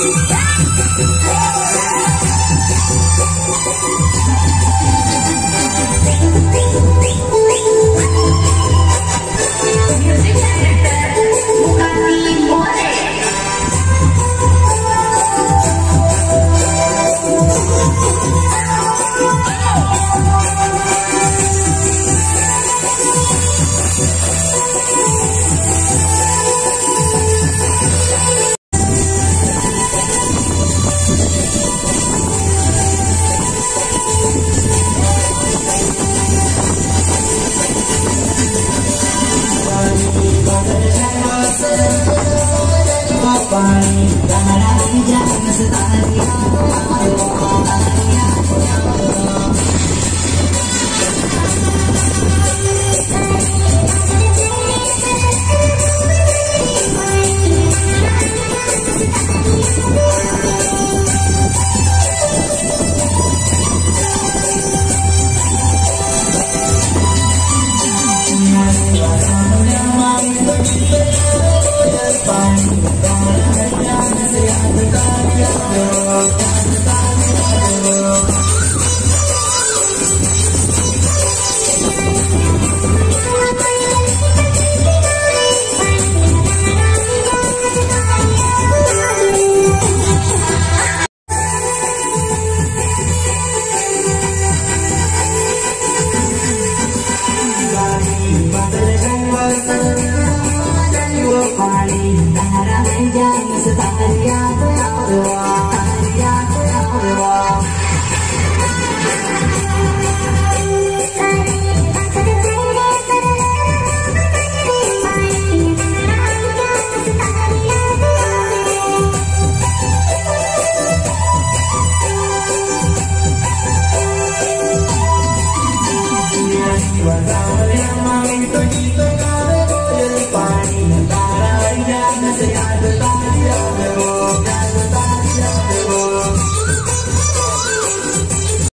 Thank you. When